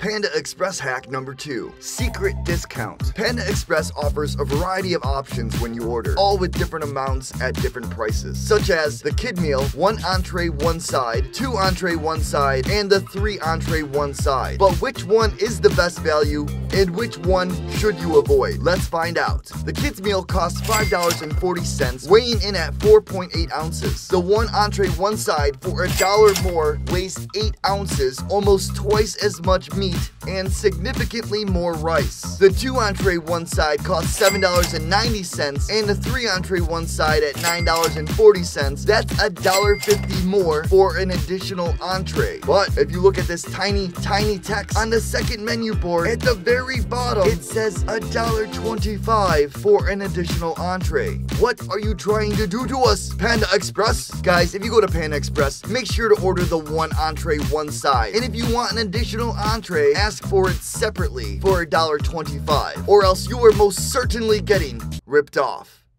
Panda Express hack number 2. Secret discount. Panda Express offers a variety of options when you order, all with different amounts at different prices, such as the kid meal, one entree, one side, two entree, one side, and the three entree, one side. But which one is the best value and which one should you avoid? Let's find out. The kids meal costs $5.40, weighing in at 4.8 ounces. The one entree, one side for a dollar more weighs 8 ounces, almost twice as much meat and significantly more rice. The two entree one side costs $7.90 and the three entree one side at $9.40. That's $1.50 more for an additional entree. But if you look at this tiny, tiny text on the second menu board at the very bottom, it says $1.25 for an additional entree. What are you trying to do to us, Panda Express? Guys, if you go to Panda Express, make sure to order the one entree one side. And if you want an additional entree, ask for it separately for $1.25, or else you are most certainly getting ripped off.